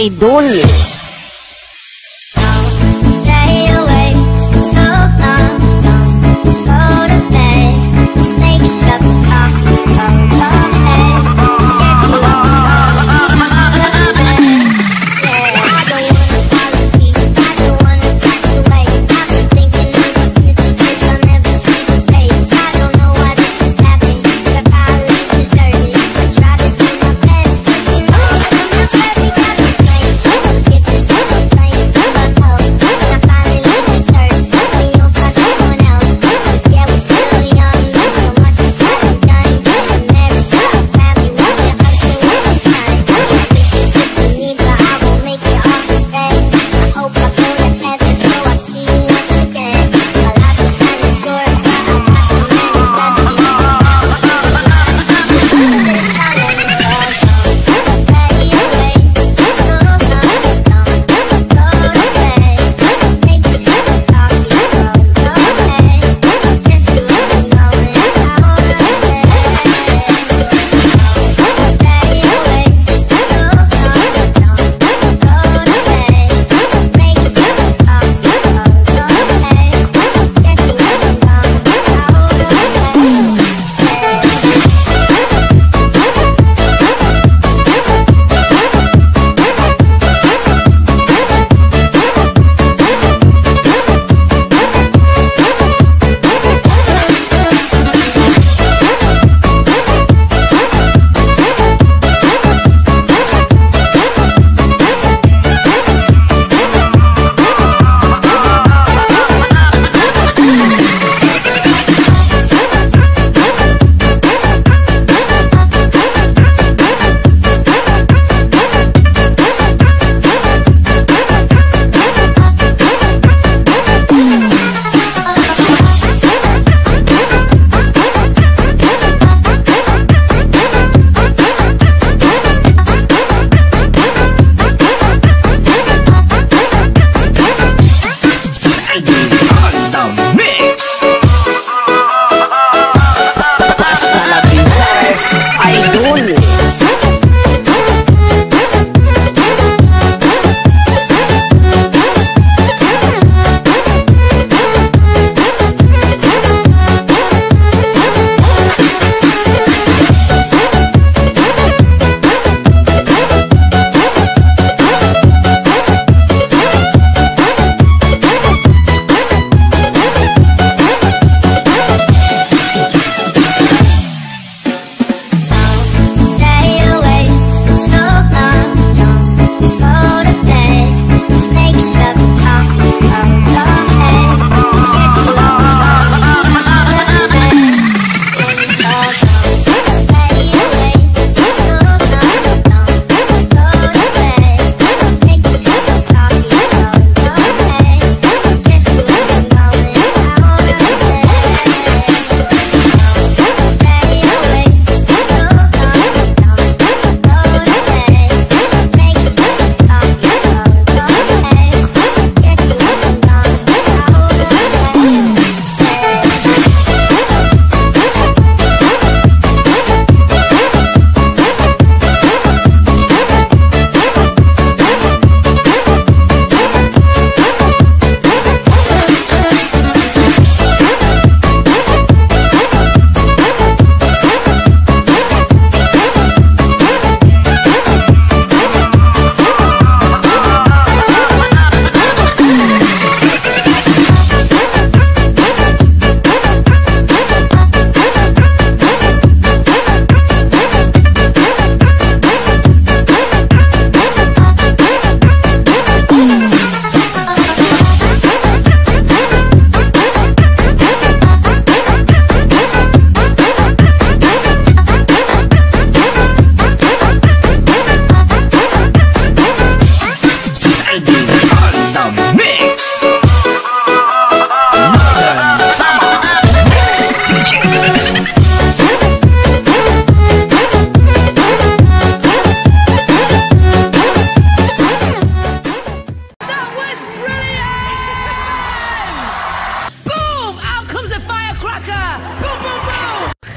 Idôneo.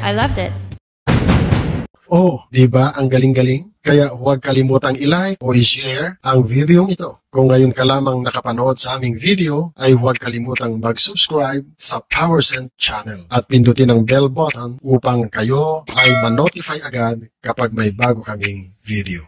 I loved it. Oh, di ba ang galing-galing? Kaya huwag kalimutang i-like o i-share ang video ito. Kung ngayon ka lamang nakapanood sa aming video, ay huwag kalimutang mag-subscribe sa PowerSend channel at pindutin ang bell button upang kayo ay ma-notify agad kapag may bago kaming video.